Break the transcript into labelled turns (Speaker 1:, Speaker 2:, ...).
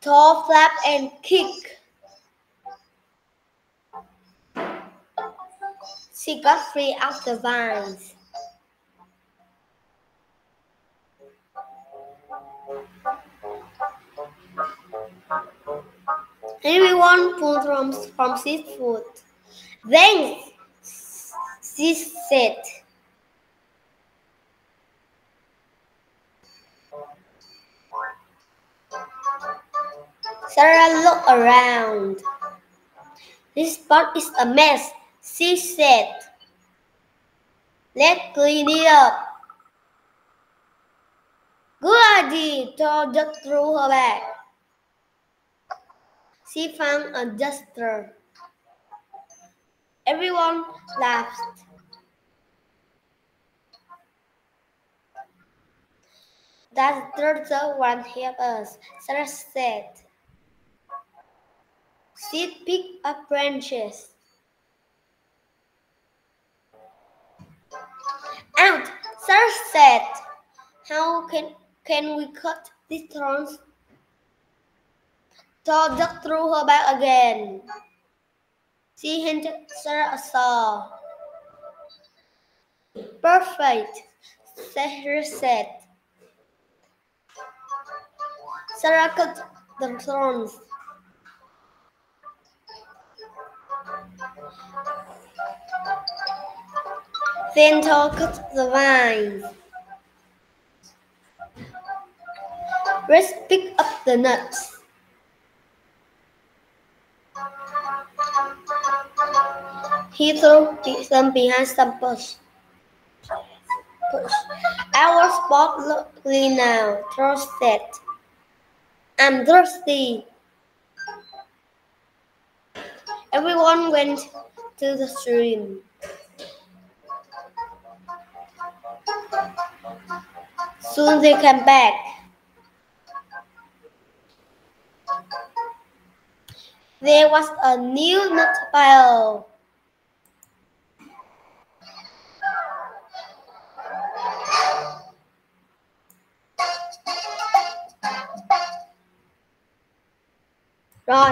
Speaker 1: Toe flap and kick. She got free of the vines. Everyone pulled from, from seafood. Then she said, Sarah looked around. This spot is a mess, she said. Let's clean it up. Good idea, just threw her back. She found a duster. Everyone laughed. That turtle won't help us, Sarah said. She picked up branches. Out, Sarah said. How can, can we cut these thorns? Thor just threw her back again. She handed Sarah a saw. Perfect, Sarah said. Sarah cut the thorns. Then cut the vines. Rex pick up the nuts. He threw them behind some bush. Push. Our spot lovely now, Thor said. Um, I'm thirsty. Everyone went to the stream. Soon they came back. There was a new nut pile. rồi.